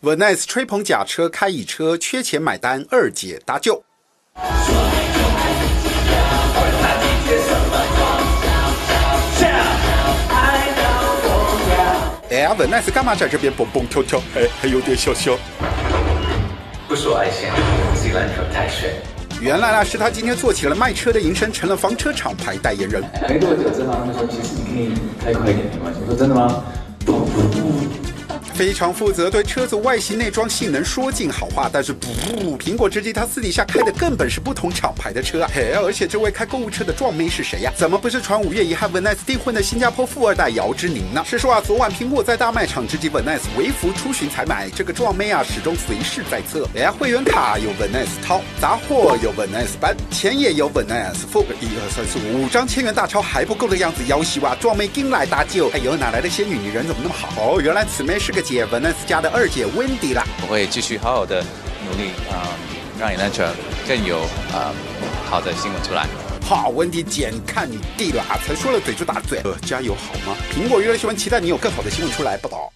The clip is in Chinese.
Venice 吹捧假车开乙车，缺钱买单，二姐搭救。哎呀，Venice 干嘛在这边蹦蹦跳跳？哎，还有点笑笑。不说爱线，西兰可太炫。原来啊，是他今天做起了卖车的营生，成了房车厂牌代言人。没多久，真的他们说，其实你可以开快一点没关系。我说真的吗？非常负责，对车子外形、内装、性能说尽好话，但是不，苹果直击他私底下开的根本是不同厂牌的车啊！嘿，而且这位开购物车的壮妹是谁呀？怎么不是传五月一和 Venice 订婚的新加坡富二代姚之宁呢？是说啊，昨晚苹果在大卖场直击 Venice 微服出巡采买，这个壮妹啊始终随侍在侧。哎，会员卡有 Venice 掏，杂货有 Venice 搬，钱也有 Venice 付。一二三四五张千元大钞还不够的样子，要希望壮妹进来搭救。哎呦，哪来的仙女？你人怎么那么好？哦，原来此妹是个。姐 Vanessa 家的二姐 Wendy 啦，我会继续好好的努力啊，让 Elantra 更有啊好的新闻出来。好，Wendy 简看你弟了啊，才说了嘴就打嘴，呃，加油好吗？苹果娱乐新闻期待你有更好的新闻出来，报道。